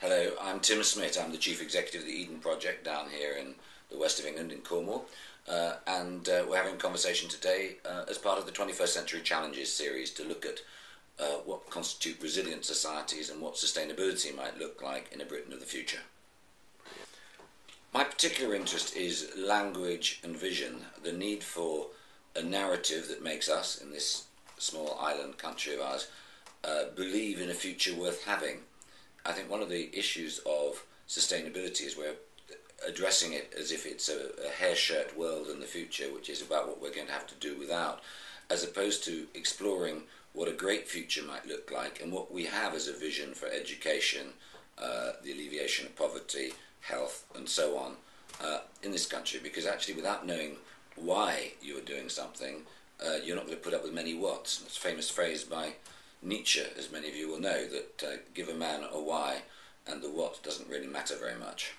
Hello, I'm Tim Smit. I'm the Chief Executive of the Eden Project down here in the west of England, in Cornwall. Uh, and uh, we're having a conversation today uh, as part of the 21st Century Challenges series to look at uh, what constitute resilient societies and what sustainability might look like in a Britain of the future. My particular interest is language and vision, the need for a narrative that makes us, in this small island country of ours, uh, believe in a future worth having. I think one of the issues of sustainability is we're addressing it as if it's a, a hair shirt world in the future, which is about what we're going to have to do without, as opposed to exploring what a great future might look like and what we have as a vision for education, uh, the alleviation of poverty, health, and so on uh, in this country. Because actually, without knowing why you are doing something, uh, you're not going to put up with many whats. It's a famous phrase by Nietzsche, as many of you will know, that uh, give a man a why and the what doesn't really matter very much.